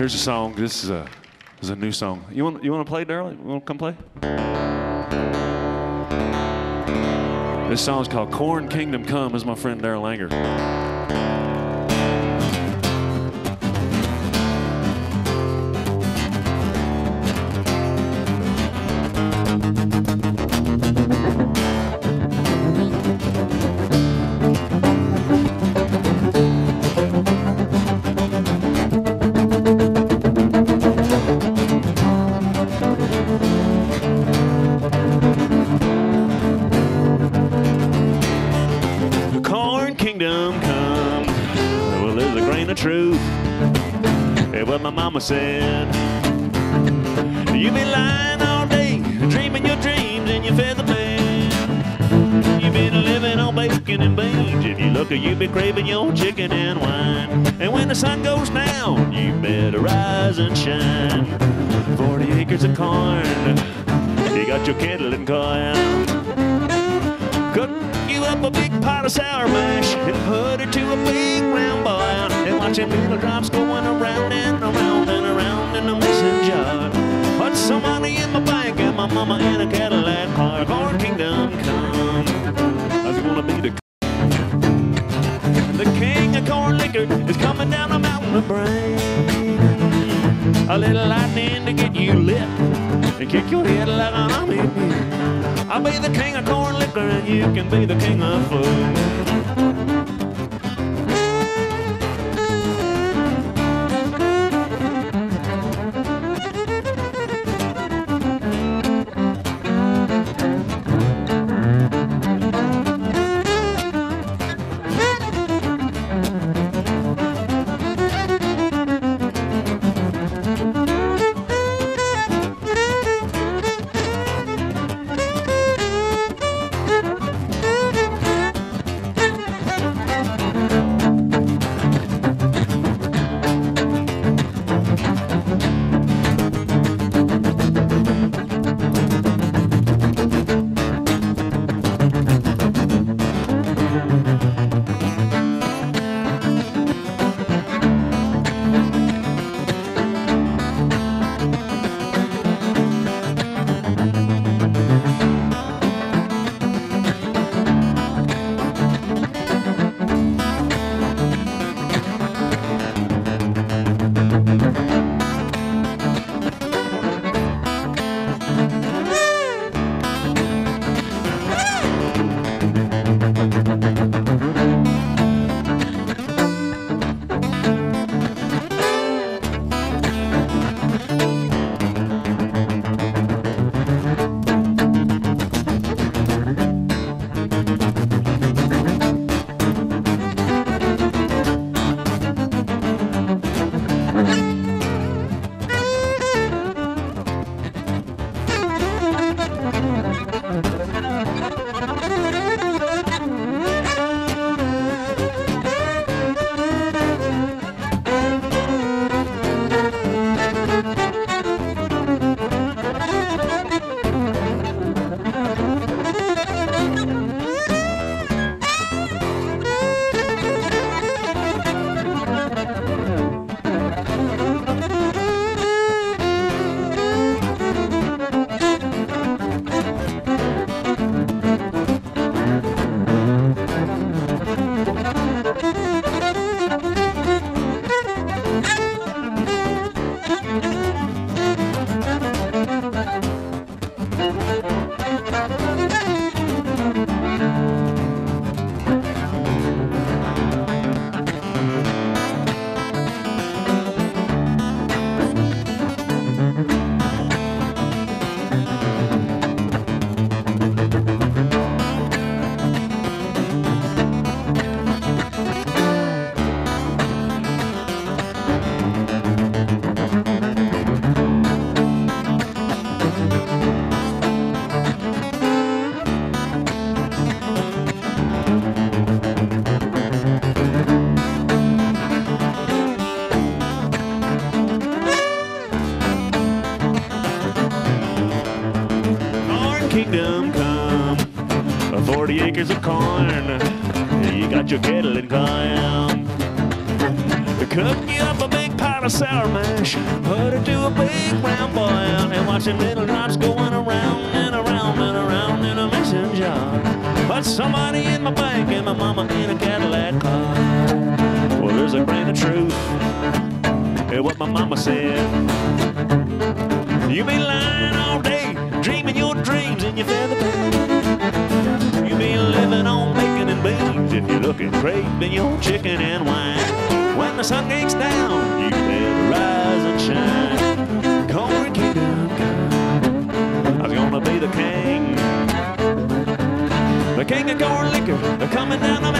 Here's a song. This is a this is a new song. You want you want to play, Darol? You want to come play? This song's called "Corn Kingdom Come." Is my friend Darol Anger. Come. Well, there's a grain of truth. Yeah, what my mama said. You be lying all day, dreaming your dreams in your feather bed. You been living on bacon and beans. If you look, you be craving your chicken and wine. And when the sun goes down, you better rise and shine. Forty acres of corn. You got your kettle and. Cook you up a big pot of sour mash and put it to a big round boil. And watch them little drops going around and around and around in the mason jar. Put some money in my bank and my mama in a Cadillac car. Corn Kingdom come. How's it gonna be the the king of corn liquor is coming down the mountain to bring a little lightning to get you lit and kick your head I'll be the king of corn liquor and you can be the king of food. Kingdom 40 acres of corn. You got your kettle and clam. Cook you up a big pot of sour mash. Put it to a big round boil and watch them little drops going around and around and around in a mason jar. But somebody in my bank and my mama in a Cadillac car. Well, there's a grain of truth in what my mama said. You be lying all day, dreaming your dreams in your feather bed. Living on bacon and beans if you're looking craving your chicken and wine. When the sun goes down, you better rise and shine. Corn kingdom. I was gonna be the king. The king of corn liquor, coming down the mountain.